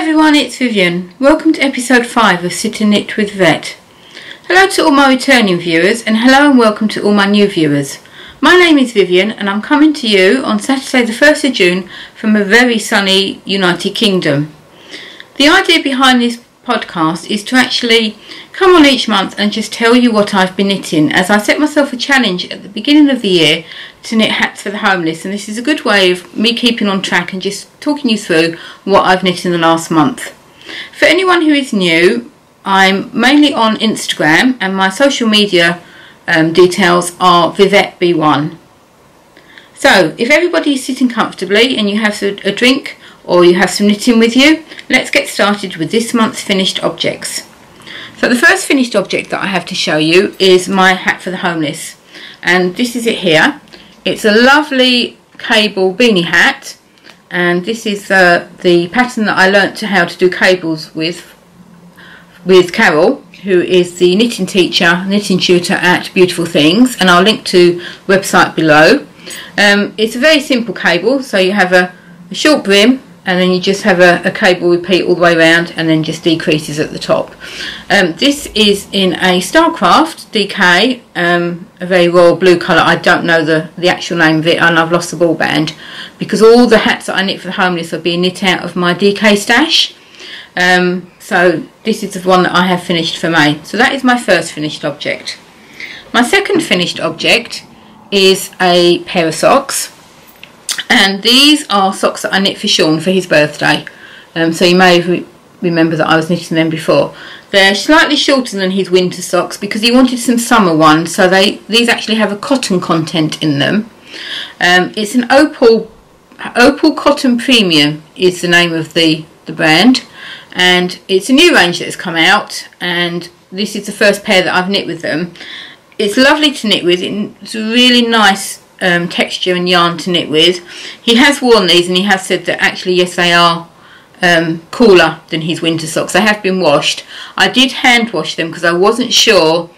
everyone, it's Vivette. Welcome to episode 5 of Sit and Knit with Vivette. Hello to all my returning viewers and hello and welcome to all my new viewers. My name is Vivette and I'm coming to you on Saturday the 1st of June from a very sunny United Kingdom. The idea behind this podcast is to actually come on each month and just tell you what I've been knitting as I set myself a challenge at the beginning of the year to knit hats for the homeless and this is a good way of me keeping on track and just talking you through what I've knit in the last month. For anyone who is new, I'm mainly on Instagram and my social media um, details are VivetteB1. So, if everybody is sitting comfortably and you have a, a drink or you have some knitting with you, let's get started with this month's finished objects. So the first finished object that I have to show you is my hat for the homeless and this is it here. It's a lovely cable beanie hat and this is uh, the pattern that I learnt to how to do cables with with Carol who is the knitting teacher, knitting tutor at Beautiful Things and I'll link to website below. Um, it's a very simple cable so you have a, a short brim and then you just have a, a, cable repeat all the way around and then just decreases at the top. Um, this is in a Stylecraft DK, um, a very royal blue colour. I don't know the, the actual name of it and I've lost the ball band because all the hats that I knit for the homeless are being knit out of my DK stash. Um, so this is the one that I have finished for May. So that is my first finished object. My second finished object is a pair of socks and these are socks that I knit for Sean for his birthday. Um, so you may re remember that I was knitting them before. They're slightly shorter than his winter socks because he wanted some summer ones so they these actually have a cotton content in them. Um, it's an opal opal cotton premium is the name of the the brand. And it's a new range that has come out and this is the first pair that I've knit with them. It's lovely to knit with. It's really nice um, texture and yarn to knit with. He has worn these and he has said that actually yes they are um, cooler than his winter socks. They have been washed. I did hand wash them because I wasn't sure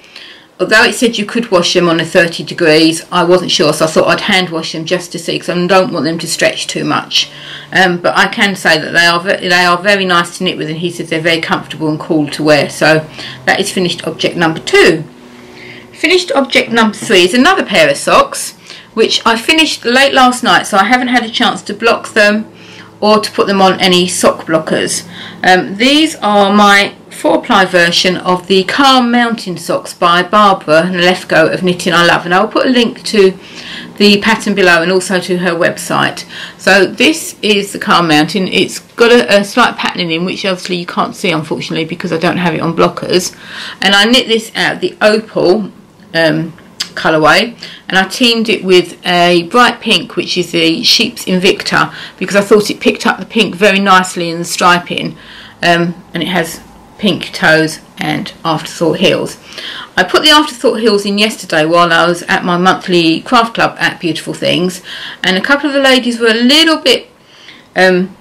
although it said you could wash them on a 30 degrees I wasn't sure so I thought I'd hand wash them just to see because I don't want them to stretch too much um, but I can say that they are they are very nice to knit with and he says they're very comfortable and cool to wear so that is finished object number two finished object number three is another pair of socks which I finished late last night so I haven't had a chance to block them or to put them on any sock blockers. Um, these are my four ply version of the Calm Mountain socks by Barbara Nalefko of Knitting I Love and I'll put a link to the pattern below and also to her website. So this is the Calm Mountain. It's got a, a slight patterning in which obviously you can't see unfortunately because I don't have it on blockers and I knit this out the opal um, colourway and I teamed it with a bright pink which is the Sheep's Invicta because I thought it picked up the pink very nicely in the striping um, and it has pink toes and afterthought heels. I put the afterthought heels in yesterday while I was at my monthly craft club at Beautiful Things and a couple of the ladies were a little bit um,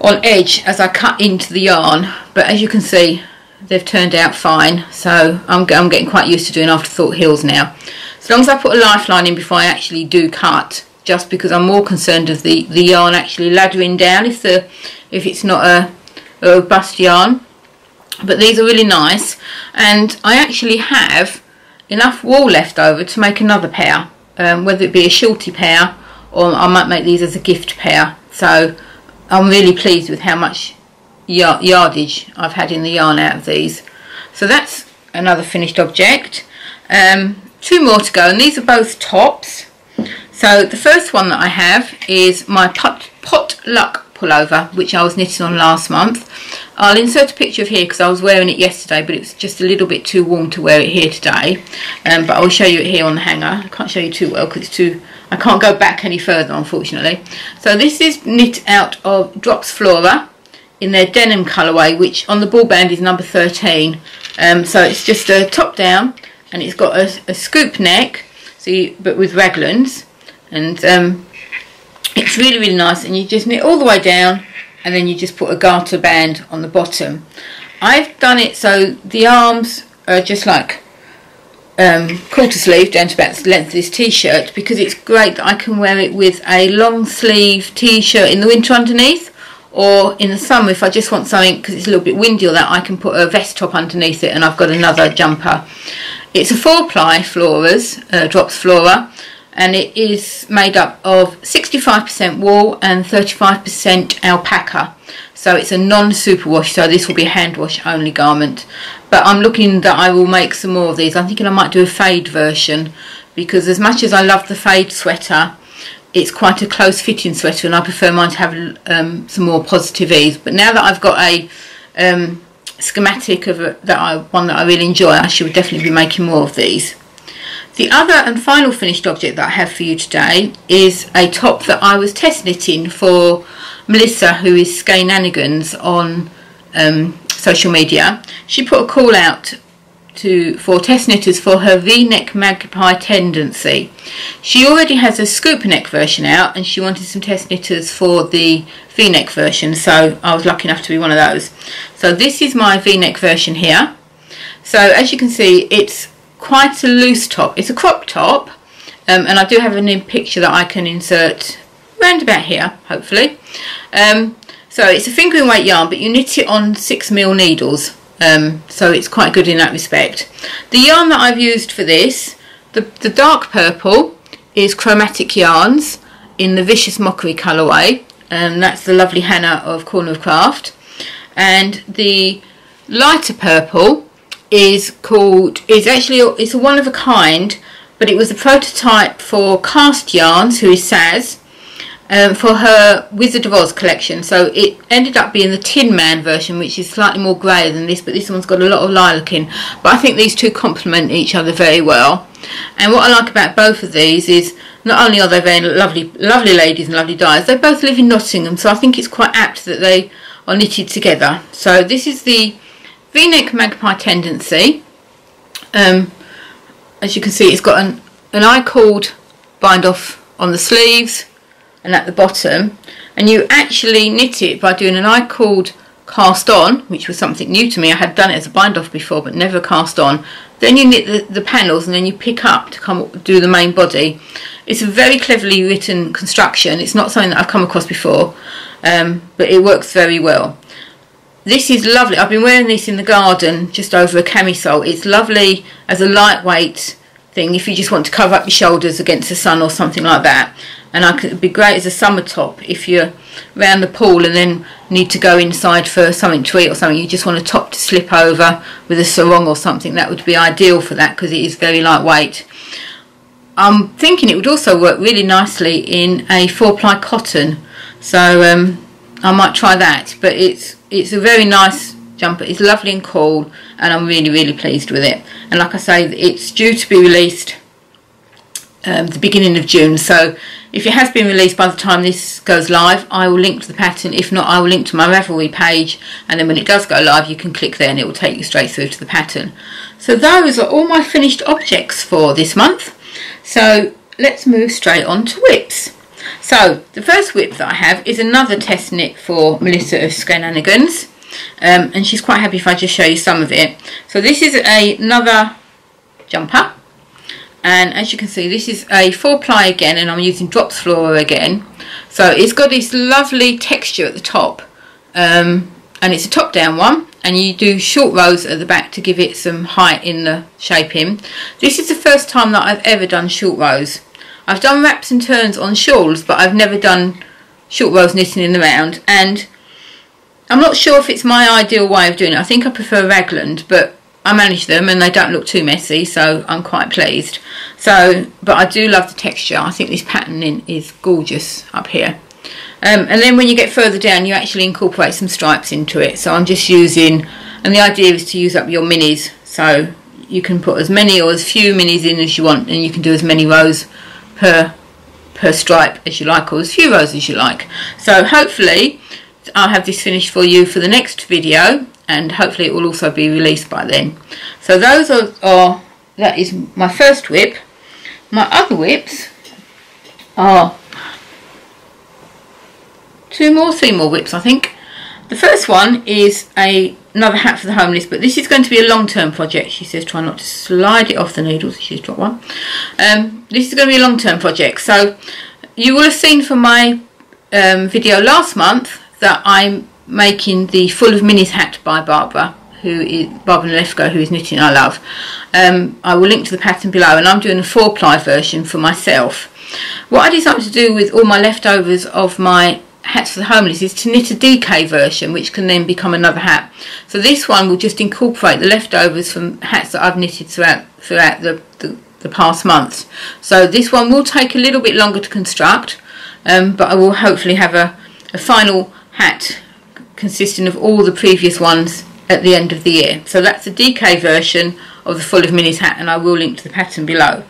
on edge as I cut into the yarn but as you can see they've turned out fine. So I'm, I'm getting quite used to doing afterthought heels now. As long as I put a lifeline in before I actually do cut just because I'm more concerned of the the yarn actually laddering down if the if it's not a, a robust yarn. But these are really nice. And I actually have enough wool left over to make another pair um, whether it be a shorty pair or I might make these as a gift pair. So I'm really pleased with how much yardage I've had in the yarn out of these. So that's another finished object. Um, two more to go and these are both tops. So the first one that I have is my pot, potluck pullover which I was knitting on last month. I'll insert a picture of here because I was wearing it yesterday but it's just a little bit too warm to wear it here today. Um, but I'll show you it here on the hanger. I can't show you too well because it's too I can't go back any further unfortunately. So this is knit out of Drops Flora in their denim colourway which on the ball band is number 13 um, so it's just a top down and it's got a, a scoop neck so you, but with raglans and um, it's really really nice and you just knit all the way down and then you just put a garter band on the bottom. I've done it so the arms are just like um, quarter sleeve down to about the length of this t-shirt because it's great that I can wear it with a long sleeve t-shirt in the winter underneath or in the summer if I just want something because it's a little bit windy or that I can put a vest top underneath it and I've got another jumper. It's a four ply Floras, uh, Drops Flora and it is made up of 65% wool and 35% alpaca. So it's a non-superwash so this will be a hand wash only garment. But I'm looking that I will make some more of these. I'm thinking I might do a fade version because as much as I love the fade sweater it's quite a close fitting sweater and I prefer mine to have um, some more positive ease but now that I've got a um, schematic of a, that I one that I really enjoy I should definitely be making more of these the other and final finished object that I have for you today is a top that I was test knitting for Melissa who is Skaynanigans on um, social media. She put a call out to for test knitters for her v-neck magpie tendency. She already has a scoop neck version out and she wanted some test knitters for the v-neck version so I was lucky enough to be one of those. So this is my v-neck version here. So as you can see it's quite a loose top. It's a crop top um, and I do have a picture that I can insert round about here hopefully. Um, so it's a fingering weight yarn but you knit it on 6mm needles um, so it's quite good in that respect. The yarn that I've used for this, the, the dark purple is Chromatic Yarns in the Vicious Mockery colourway and that's the lovely Hannah of Corner of Craft. And the lighter purple is called, is actually, it's a one of a kind, but it was a prototype for Karst Yarns, who is Saz, um, for her Wizard of Oz collection. So it ended up being the Tin Man version, which is slightly more grey than this, but this one's got a lot of lilac in. But I think these two complement each other very well. And what I like about both of these is not only are they very lovely, lovely ladies and lovely dyes, they both live in Nottingham, so I think it's quite apt that they are knitted together. So this is the V-neck magpie tendency. Um, as you can see, it's got an, an I-cord bind off on the sleeves and at the bottom. And you actually knit it by doing an I-cord cast on, which was something new to me. I had done it as a bind off before, but never cast on. Then you knit the, the panels and then you pick up to come do the main body. It's a very cleverly written construction. It's not something that I've come across before, um, but it works very well. This is lovely. I've been wearing this in the garden just over a camisole. It's lovely as a lightweight thing if you just want to cover up your shoulders against the sun or something like that. And I could, be great as a summer top if you're around the pool and then need to go inside for something to eat or something. You just want a top to slip over with a sarong or something. That would be ideal for that because it is very lightweight. I'm thinking it would also work really nicely in a four ply cotton. So um, I might try that. But it's it's a very nice jumper. It's lovely and cool and I'm really really pleased with it. And like I say it's due to be released um, the beginning of June so if it has been released by the time this goes live I will link to the pattern if not I will link to my Ravelry page and then when it does go live you can click there and it will take you straight through to the pattern. So those are all my finished objects for this month so let's move straight on to WIPs. So the first WIP that I have is another test knit for Melissa of Skaynanigans. Um, and she's quite happy if I just show you some of it. So this is a, another jumper. And as you can see, this is a four ply again, and I'm using Drops Flora again. So it's got this lovely texture at the top. Um, and it's a top down one and you do short rows at the back to give it some height in the shaping. This is the first time that I've ever done short rows. I've done wraps and turns on shawls, but I've never done short rows knitting in the round. And I'm not sure if it's my ideal way of doing it. I think I prefer raglan, but I manage them and they don't look too messy, so I'm quite pleased. So, but I do love the texture. I think this patterning is gorgeous up here. Um, and then when you get further down, you actually incorporate some stripes into it. So I'm just using, and the idea is to use up your minis. So you can put as many or as few minis in as you want, and you can do as many rows per per stripe as you like or as few rows as you like so hopefully I'll have this finished for you for the next video and hopefully it will also be released by then so those are, are that is my first WIP. my other WIPs are two more three more WIPs I think the first one is a another hat for the homeless, but this is going to be a long-term project. She says try not to slide it off the needles. She's dropped one. Um, this is going to be a long-term project. So you will have seen from my um, video last month that I'm making the Full of Minis hat by Barbara, who is Barbara Nalefko, who is Knitting I Love. Um, I will link to the pattern below, and I'm doing a four ply version for myself. What I decided to do with all my leftovers of my hats for the homeless is to knit a DK version which can then become another hat. So this one will just incorporate the leftovers from hats that I've knitted throughout throughout the, the, the past months. So this one will take a little bit longer to construct um, but I will hopefully have a, a final hat consisting of all the previous ones at the end of the year. So that's the DK version of the Full of Minis hat and I will link to the pattern below.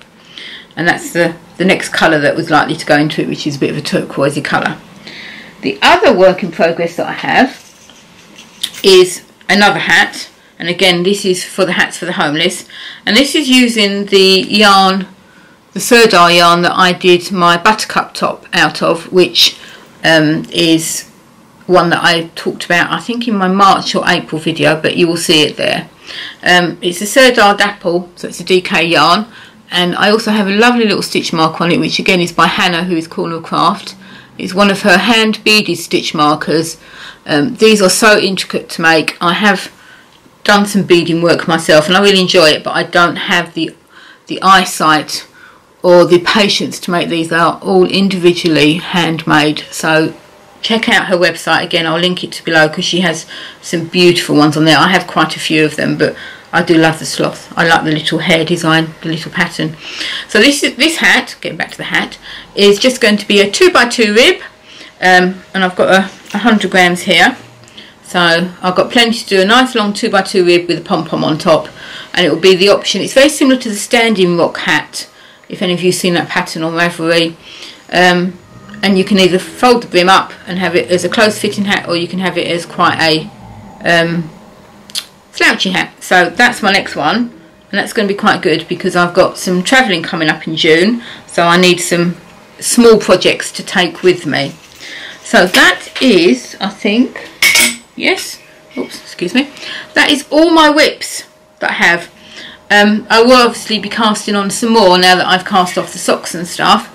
And that's the, the next colour that was likely to go into it which is a bit of a turquoisey colour. The other work in progress that I have is another hat and again this is for the hats for the homeless and this is using the yarn the Sirdar yarn that I did my buttercup top out of, which um, is one that I talked about, I think in my March or April video, but you will see it there. Um, it's a Sirdar Dapple, so it's a DK yarn, and I also have a lovely little stitch mark on it, which again is by Hannah, who is Corner Craft. It's one of her hand beaded stitch markers. Um, these are so intricate to make. I have done some beading work myself, and I really enjoy it, but I don't have the the eyesight or the patience to make these they are all individually handmade so check out her website again. I'll link it to below because she has some beautiful ones on there. I have quite a few of them but I do love the sloth. I like the little hair design the little pattern. So this is this hat getting back to the hat is just going to be a 2 by 2 rib um, and I've got a, a hundred grams here. So I've got plenty to do. A nice long 2 by 2 rib with a pom-pom on top and it will be the option. It's very similar to the standing rock hat if any of you have seen that pattern on Ravelry. Um, and you can either fold the brim up and have it as a close fitting hat or you can have it as quite a um, slouchy hat. So that's my next one and that's going to be quite good because I've got some travelling coming up in June so I need some small projects to take with me. So that is, I think, yes, oops, excuse me, that is all my WIPs that I have um, I will obviously be casting on some more now that I've cast off the socks and stuff.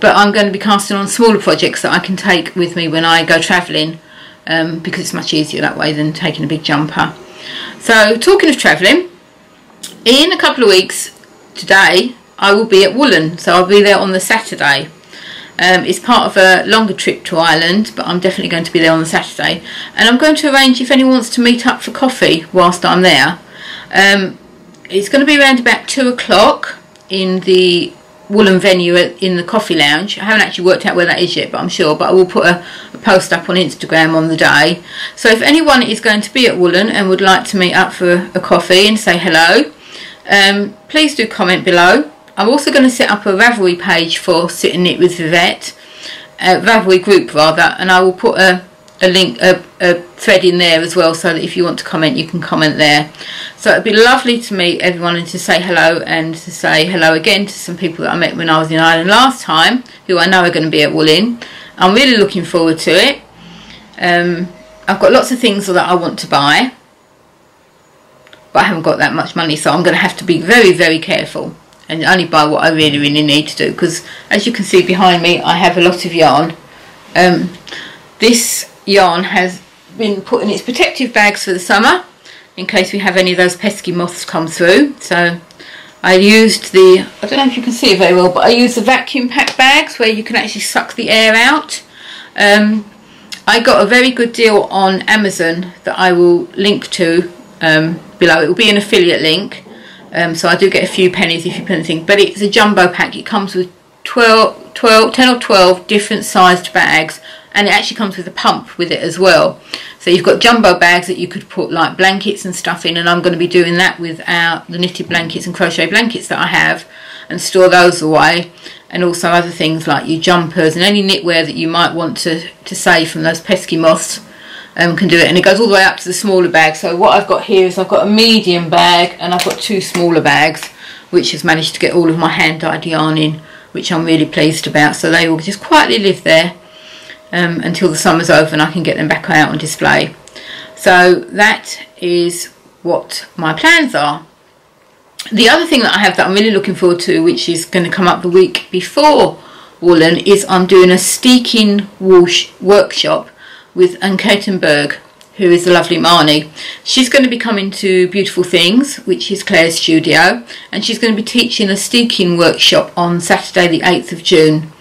But I'm going to be casting on smaller projects that I can take with me when I go travelling. Um, because it's much easier that way than taking a big jumper. So talking of travelling, in a couple of weeks today I will be at Woollinn. So I'll be there on the Saturday. Um, it's part of a longer trip to Ireland, but I'm definitely going to be there on the Saturday. And I'm going to arrange if anyone wants to meet up for coffee whilst I'm there. Um, it's going to be around about two o'clock in the Woollinn venue in the coffee lounge. I haven't actually worked out where that is yet, but I'm sure. But I will put a, a, post up on Instagram on the day. So if anyone is going to be at Woollinn and would like to meet up for a coffee and say hello, um, please do comment below. I'm also going to set up a Ravelry page for Sit and Knit with Vivette, a Ravelry group rather, and I will put a a link, a, a, thread in there as well, so that if you want to comment, you can comment there. So it'd be lovely to meet everyone and to say hello and to say hello again to some people that I met when I was in Ireland last time, who I know are going to be at Woollinn. I'm really looking forward to it. Um, I've got lots of things that I want to buy, but I haven't got that much money, so I'm going to have to be very, very careful and only buy what I really, really need to do. Because as you can see behind me, I have a lot of yarn. Um, this yarn has been put in its protective bags for the summer in case we have any of those pesky moths come through. So I used the, I don't know if you can see it very well, but I used the vacuum pack bags where you can actually suck the air out. Um, I got a very good deal on Amazon that I will link to um, below. It will be an affiliate link. Um, so I do get a few pennies if you put anything. But it's a jumbo pack. It comes with 12, 12, 10 or 12 different sized bags and it actually comes with a pump with it as well. So you've got jumbo bags that you could put like blankets and stuff in and I'm going to be doing that with our the knitted blankets and crochet blankets that I have and store those away. And also other things like your jumpers and any knitwear that you might want to, to save from those pesky moths um, can do it. And it goes all the way up to the smaller bag. So what I've got here is I've got a medium bag and I've got two smaller bags which has managed to get all of my hand dyed yarn in which I'm really pleased about. So they will just quietly live there um, until the summer's over and I can get them back out on display. So that is what my plans are. The other thing that I have that I'm really looking forward to, which is going to come up the week before Woollinn, is I'm doing a steeking woosh workshop with An Caitín Beag, who is the lovely Marnie. She's going to be coming to Beautiful Things, which is Claire's studio, and she's going to be teaching a steeking workshop on Saturday the 8th of June.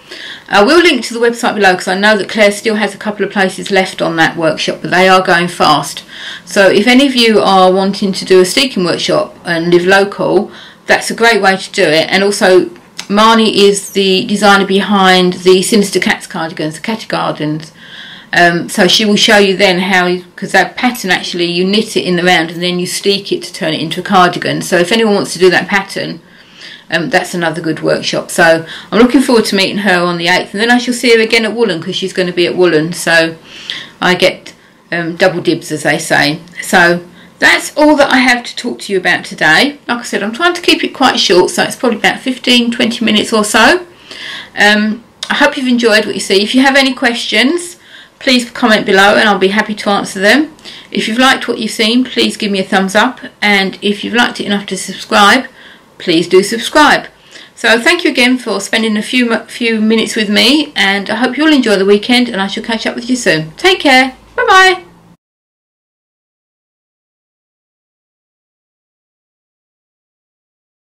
I will link to the website below because I know that Claire still has a couple of places left on that workshop, but they are going fast. So if any of you are wanting to do a steeking workshop and live local, that's a great way to do it. And also, Marnie is the designer behind the Sinister Cats cardigans, the Catdigans. Um, so she will show you then how, because that pattern actually, you knit it in the round and then you steek it to turn it into a cardigan. So if anyone wants to do that pattern, um, that's another good workshop. So I'm looking forward to meeting her on the 8th. And then I shall see her again at Woollinn because she's going to be at Woollinn. So I get um, double dibs, as they say. So that's all that I have to talk to you about today. Like I said, I'm trying to keep it quite short. So it's probably about 15, 20 minutes or so. Um, I hope you've enjoyed what you see. If you have any questions, please comment below and I'll be happy to answer them. If you've liked what you've seen, please give me a thumbs up. And if you've liked it enough to subscribe, please do subscribe. So thank you again for spending a few few minutes with me and I hope you'll enjoy the weekend and I shall catch up with you soon. Take care. Bye bye.